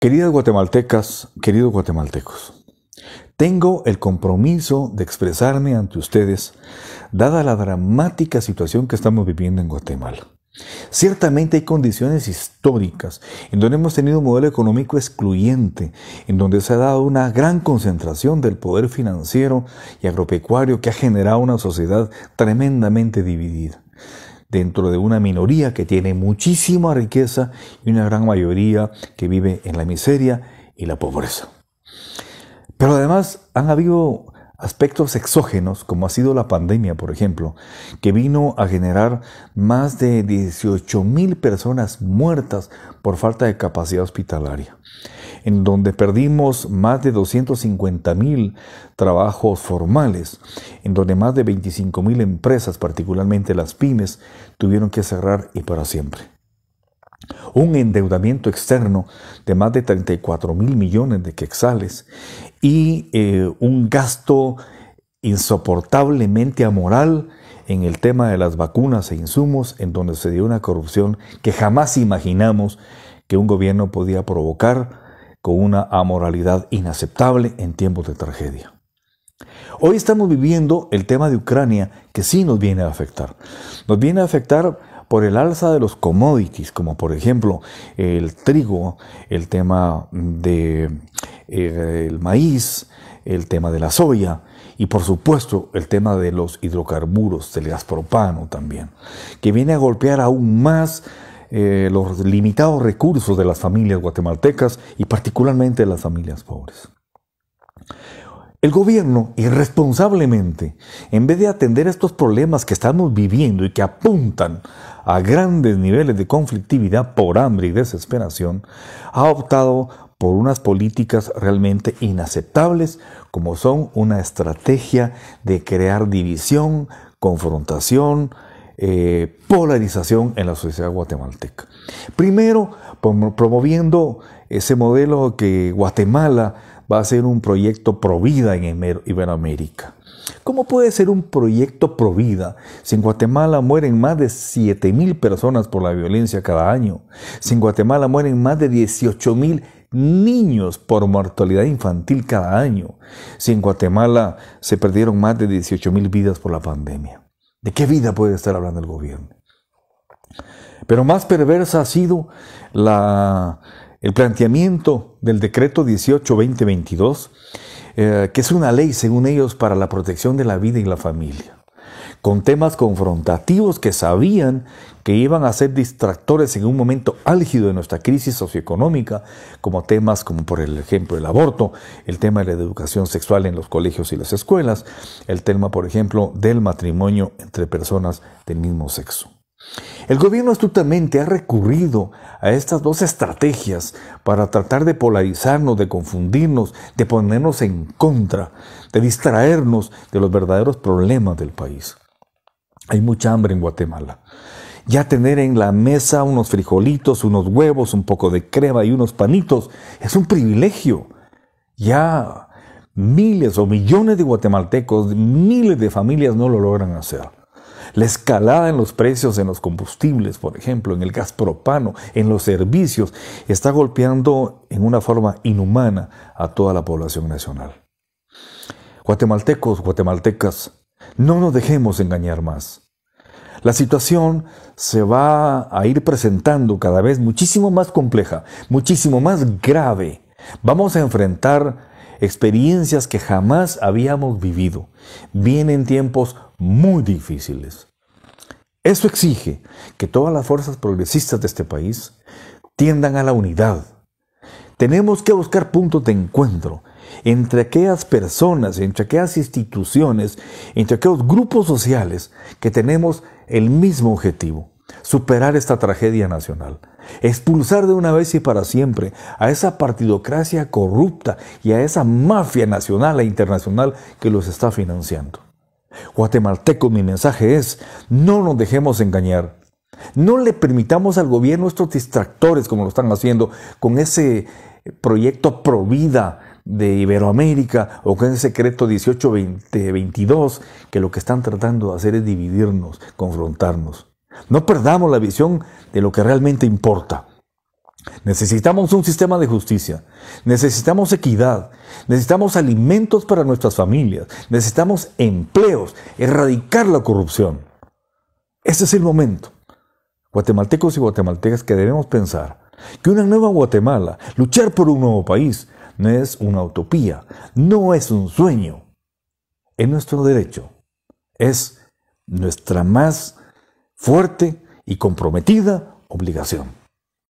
Queridas guatemaltecas, queridos guatemaltecos, tengo el compromiso de expresarme ante ustedes, dada la dramática situación que estamos viviendo en Guatemala. Ciertamente hay condiciones históricas en donde hemos tenido un modelo económico excluyente, en donde se ha dado una gran concentración del poder financiero y agropecuario que ha generado una sociedad tremendamente dividida dentro de una minoría que tiene muchísima riqueza y una gran mayoría que vive en la miseria y la pobreza. Pero además han habido aspectos exógenos, como ha sido la pandemia, por ejemplo, que vino a generar más de 18 mil personas muertas por falta de capacidad hospitalaria, en donde perdimos más de 250 mil trabajos formales, en donde más de 25 mil empresas, particularmente las pymes, tuvieron que cerrar y para siempre. Un endeudamiento externo de más de 34 mil millones de quexales y eh, un gasto insoportablemente amoral en el tema de las vacunas e insumos, en donde se dio una corrupción que jamás imaginamos que un gobierno podía provocar con una amoralidad inaceptable en tiempos de tragedia. Hoy estamos viviendo el tema de Ucrania que sí nos viene a afectar. Nos viene a afectar por el alza de los commodities, como por ejemplo el trigo, el tema del de, eh, maíz, el tema de la soya y por supuesto el tema de los hidrocarburos, del gas propano también, que viene a golpear aún más eh, los limitados recursos de las familias guatemaltecas y particularmente de las familias pobres. El gobierno, irresponsablemente, en vez de atender estos problemas que estamos viviendo y que apuntan a grandes niveles de conflictividad por hambre y desesperación, ha optado por unas políticas realmente inaceptables como son una estrategia de crear división, confrontación, eh, polarización en la sociedad guatemalteca. Primero, promoviendo ese modelo que Guatemala va a ser un proyecto pro vida en Iberoamérica. ¿Cómo puede ser un proyecto pro vida si en Guatemala mueren más de 7 mil personas por la violencia cada año? Si en Guatemala mueren más de 18 mil niños por mortalidad infantil cada año. Si en Guatemala se perdieron más de 18 mil vidas por la pandemia. ¿De qué vida puede estar hablando el gobierno? Pero más perversa ha sido el planteamiento del decreto 18-2022, eh, que es una ley, según ellos, para la protección de la vida y la familia, con temas confrontativos que sabían que iban a ser distractores en un momento álgido de nuestra crisis socioeconómica, como temas como por ejemplo el aborto, el tema de la educación sexual en los colegios y las escuelas, el tema por ejemplo del matrimonio entre personas del mismo sexo. El gobierno astutamente ha recurrido a estas dos estrategias para tratar de polarizarnos, de confundirnos, de ponernos en contra, de distraernos de los verdaderos problemas del país. Hay mucha hambre en Guatemala. Ya tener en la mesa unos frijolitos, unos huevos, un poco de crema y unos panitos es un privilegio. Ya miles o millones de guatemaltecos, miles de familias no lo logran hacer. La escalada en los precios en los combustibles, por ejemplo, en el gas propano, en los servicios, está golpeando en una forma inhumana a toda la población nacional. Guatemaltecos, guatemaltecas, no nos dejemos engañar más. La situación se va a ir presentando cada vez muchísimo más compleja, muchísimo más grave. Vamos a enfrentar experiencias que jamás habíamos vivido. Vienen tiempos muy difíciles. Eso exige que todas las fuerzas progresistas de este país tiendan a la unidad. Tenemos que buscar puntos de encuentro entre aquellas personas, entre aquellas instituciones, entre aquellos grupos sociales que tenemos el mismo objetivo, superar esta tragedia nacional, expulsar de una vez y para siempre a esa partidocracia corrupta y a esa mafia nacional e internacional que los está financiando. Guatemalteco, mi mensaje es, no nos dejemos engañar. No le permitamos al gobierno estos distractores como lo están haciendo con ese proyecto Provida de Iberoamérica o con ese secreto 1822 que lo que están tratando de hacer es dividirnos, confrontarnos. No perdamos la visión de lo que realmente importa. Necesitamos un sistema de justicia, necesitamos equidad, necesitamos alimentos para nuestras familias, necesitamos empleos, erradicar la corrupción. Ese es el momento. Guatemaltecos y guatemaltecas que debemos pensar que una nueva Guatemala, luchar por un nuevo país, no es una utopía, no es un sueño, es nuestro derecho, es nuestra más fuerte y comprometida obligación.